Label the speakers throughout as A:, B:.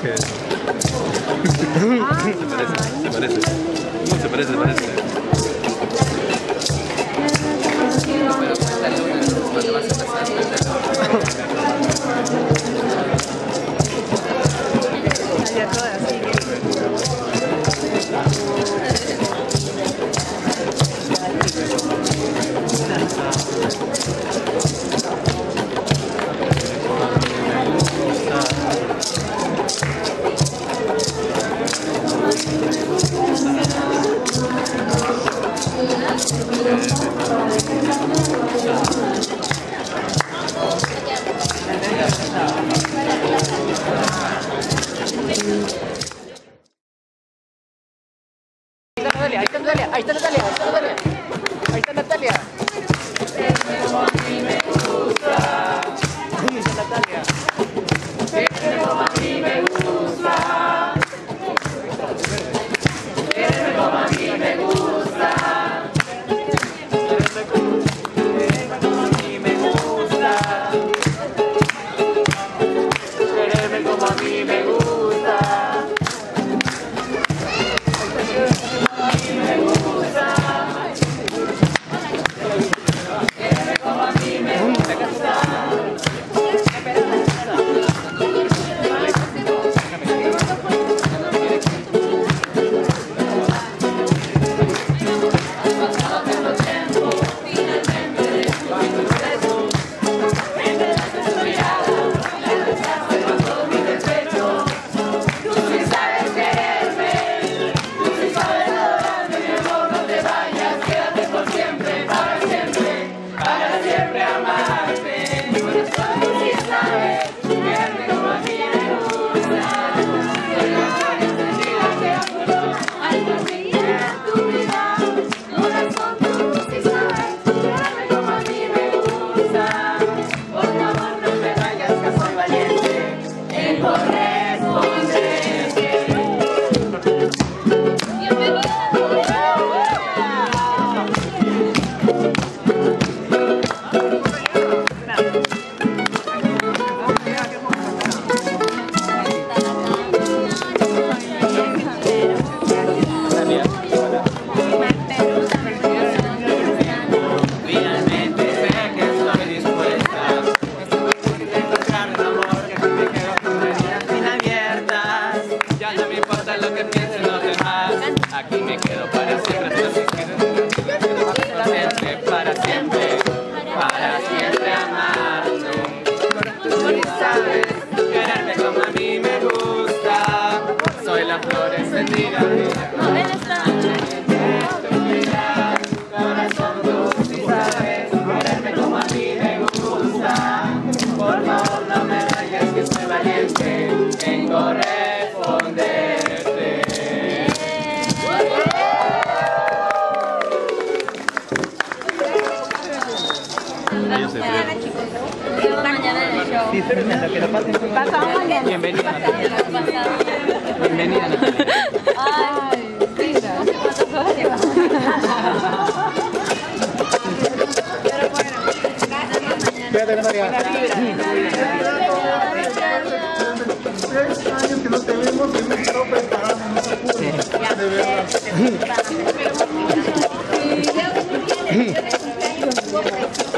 A: Se parece, se parece. Se parece, se parece.
B: Natalia, ahí está Natalia, ahí está Natalia, ahí está Natalia. Ahí está Natalia. Ahí
A: Yo sé, pero-
B: Disfruten lo que lo pasen muy bien. Bienvenida, Natalia. Bienvenida, Natalia.
A: Espérate, Natalia.
C: Tres años que no te vemos y hemos estado preparando, no se de verdad.
D: Pero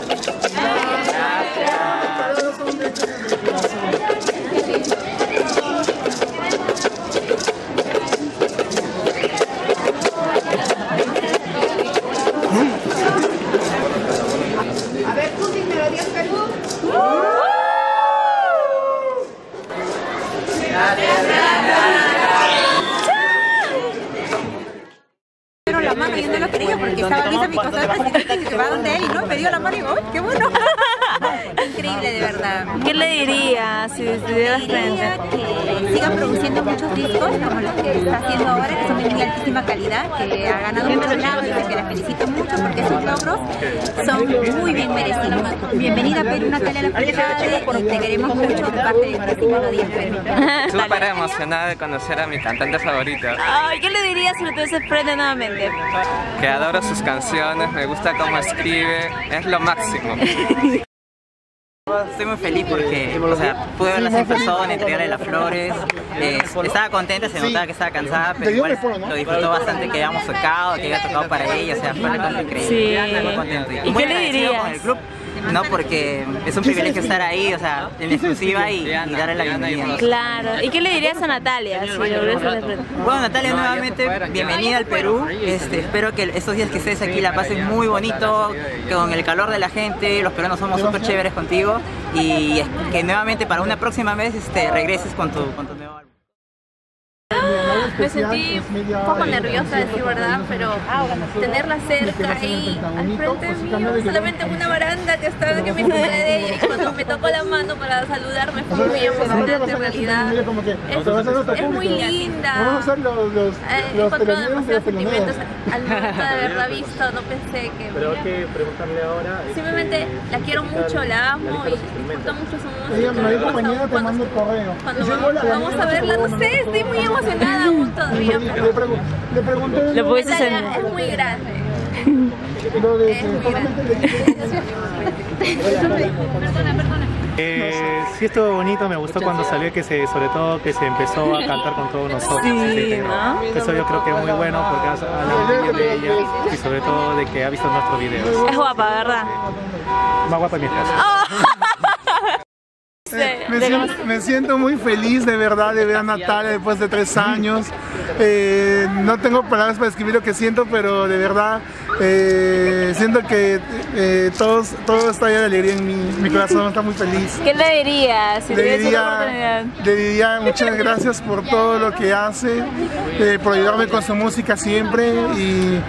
D: porque estaba lista mi costado y se va donde él, ¿no? Me dio la mano y ¡ay, qué bueno! Increíble, de verdad.
E: ¿Qué le diría si estuviera
D: Le
E: frente?
D: que siga produciendo muchos discos como los que está haciendo ahora, que son de muy altísima calidad, que ha ganado muchos lados y que la felicito mucho porque sus logros son muy bien merecidos. Bienvenida a Perú, Natalia Lafourcade, y te queremos mucho de parte de Casi Melodías Perú.
B: Súper emocionada de conocer a mi cantante favorita.
E: Ay, ¿qué le diría si lo tuviese frente nuevamente?
B: Que adoro sus canciones, me gusta cómo escribe, es lo máximo.
F: estoy muy feliz porque o sea, pude verlas en persona, entregarle las flores. Eh, estaba contenta, se notaba que estaba cansada, pero igual lo disfrutó bastante que hayamos tocado, que haya tocado para ella, o sea, fue increíble.
E: Sí.
F: Muy contento.
E: ¿Y
F: muy
E: qué le dirías?
F: con el club. No, porque es un privilegio estar ahí, o sea, en exclusiva y, y darle la bienvenida.
E: Claro. ¿Y qué le dirías a Natalia si?
F: Bueno, Natalia, nuevamente bienvenida al Perú. Este, espero que estos días que estés aquí la pases muy bonito, con el calor de la gente. Los peruanos somos súper chéveres contigo y que nuevamente para una próxima vez este, regreses con tu, con tu nuevo.
G: Me sentí un poco nerviosa, a decir verdad, pero tenerla cerca y al frente mío, solamente en una baranda que estaba que me de ella y cuando me tocó la mano para saludarme fue muy emocionante en realidad. Es, es muy linda.
C: Vamos a los, los,
G: Eh, demasiados
C: los
G: sentimientos al momento de haberla visto, no pensé que...
H: Pero hay que preguntarle ahora. este,
G: Simplemente la quiero mucho, la amo y disfruto mucho su música.
C: Ella me dijo
G: Cuando-
C: mañana te mando el correo.
G: Cuando
C: Dice, "Hola,
G: vamos a verla, no sé, estoy muy emocionada aún todavía,
C: Le,
G: pero
C: pregu- le pregunté
E: Lo
G: Natalia
E: hacer.
G: es muy grande.
C: lo de
G: Es muy
C: le
G: Perdona, perdona.
H: Eh, sí estuvo bonito, me gustó cuando salió que se, sobre todo que se empezó a cantar con todos nosotros.
E: Sí, ¿no?
H: Eso yo creo que es muy bueno porque ha bien de ella y sobre todo de que ha visto nuestros videos.
E: Es guapa, ¿verdad?
H: Más guapa mi esposa.
E: Sí,
C: Me siento, me siento muy feliz de verdad de ver a Natalia después de tres años. Eh, no tengo palabras para describir lo que siento, pero de verdad eh, siento que eh, todos, todo está de alegría en mi, mi corazón, está muy feliz.
E: ¿Qué le dirías si
C: Le diría, le diría muchas gracias por todo lo que hace, eh, por ayudarme con su música siempre y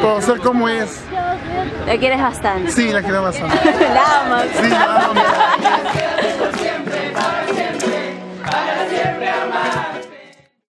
C: por ser como es.
E: ¿La quieres bastante?
C: Sí, la quiero bastante.
E: la amas.
C: Sí, la amo.